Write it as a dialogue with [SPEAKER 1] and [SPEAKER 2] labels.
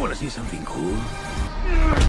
[SPEAKER 1] 过了些 want?